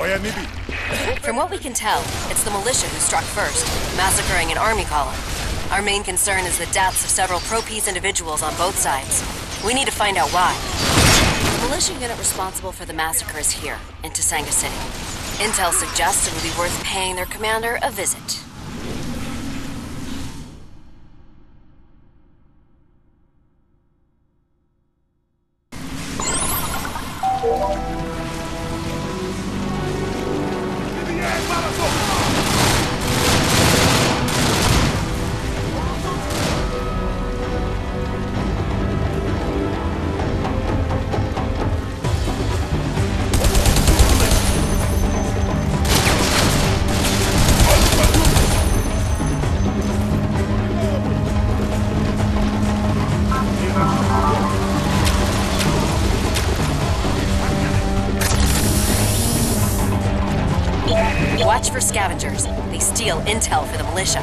From what we can tell, it's the militia who struck first, massacring an army column. Our main concern is the deaths of several pro-peace individuals on both sides. We need to find out why. The militia unit responsible for the massacre is here, in Tasanga City. Intel suggests it would be worth paying their commander a visit. Scavengers. They steal intel for the militia.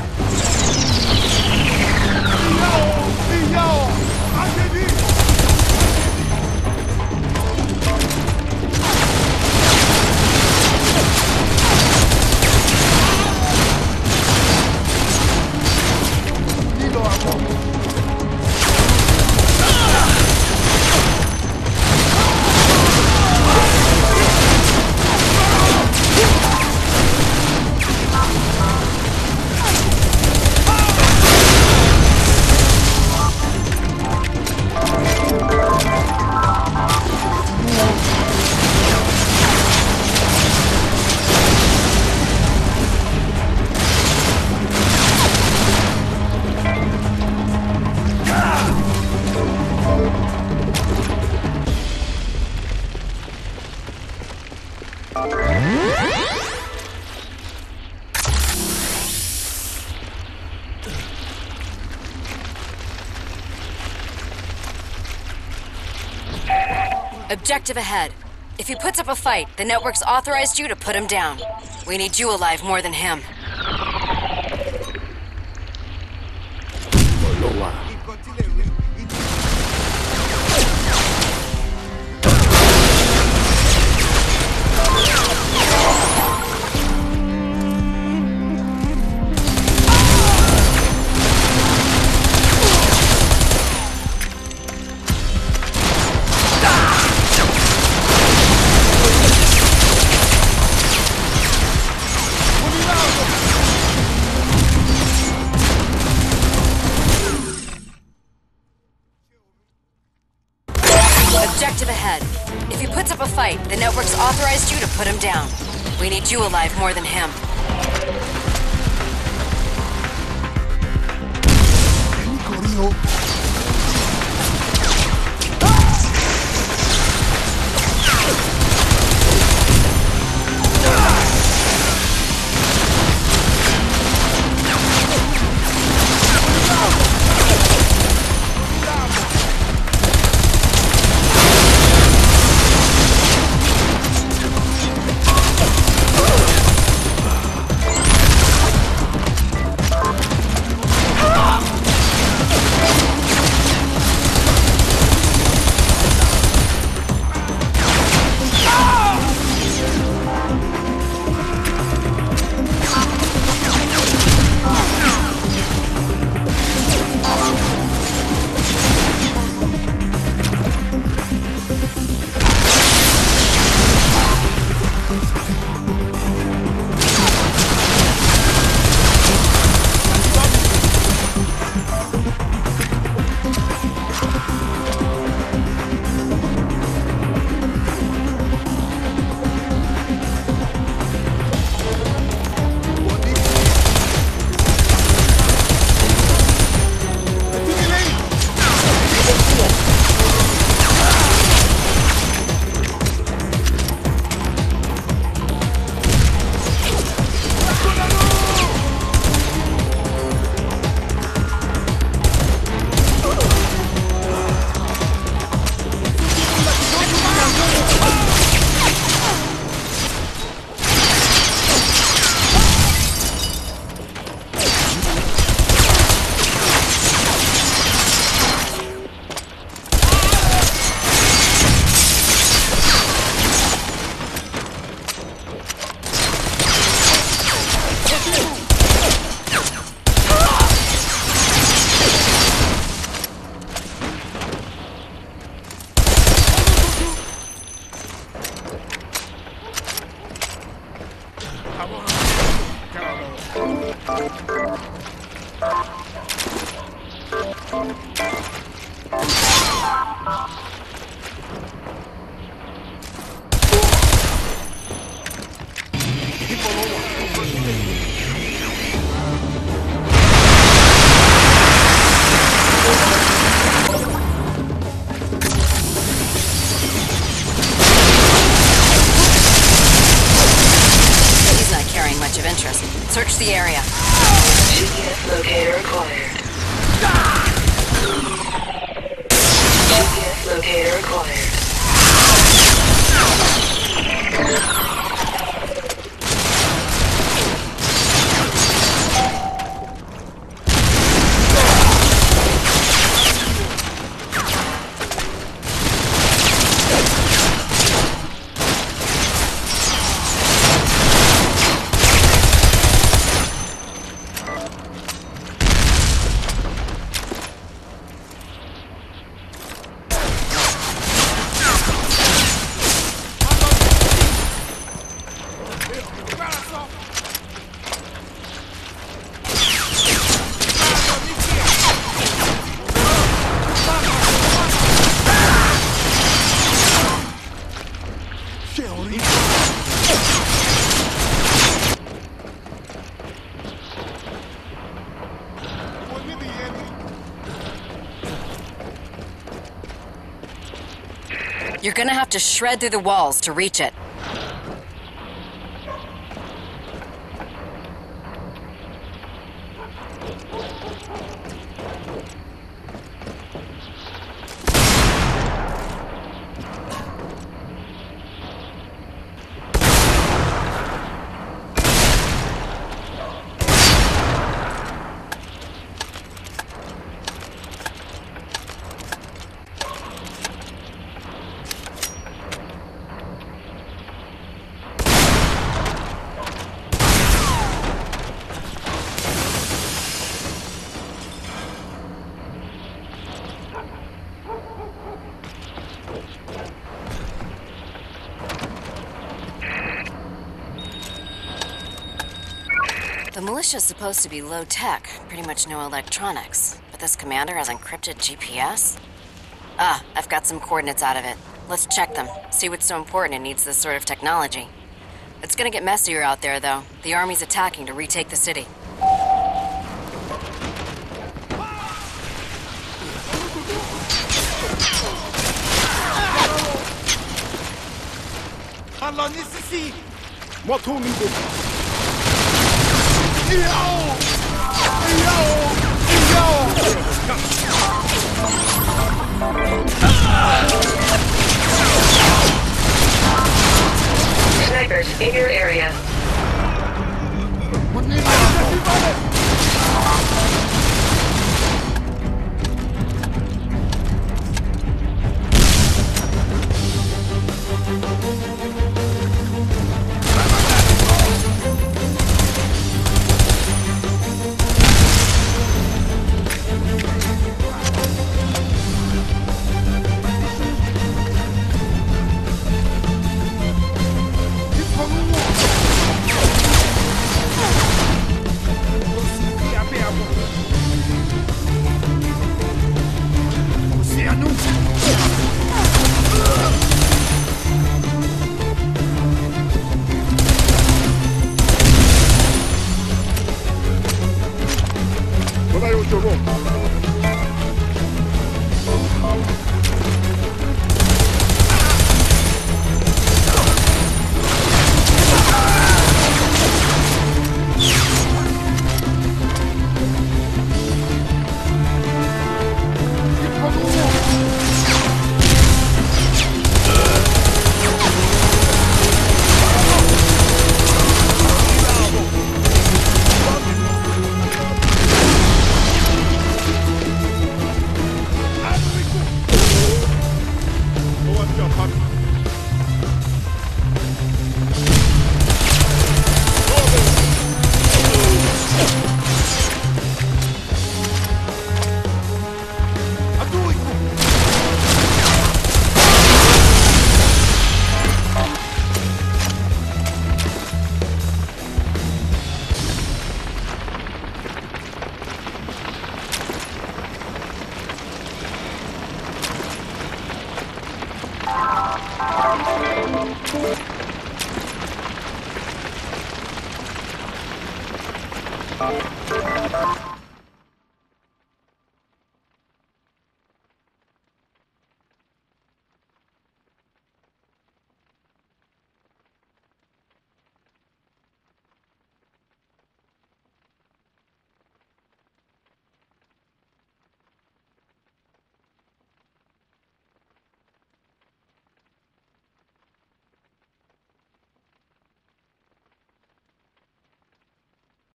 Objective ahead. If he puts up a fight, the network's authorized you to put him down. We need you alive more than him. put him down. We need you alive more than him. Search the area. GPS locator acquired. GPS locator acquired. You're gonna have to shred through the walls to reach it. Militia's supposed to be low tech, pretty much no electronics. But this commander has encrypted GPS? Ah, I've got some coordinates out of it. Let's check them, see what's so important it needs this sort of technology. It's gonna get messier out there, though. The army's attacking to retake the city. Snipers in your area.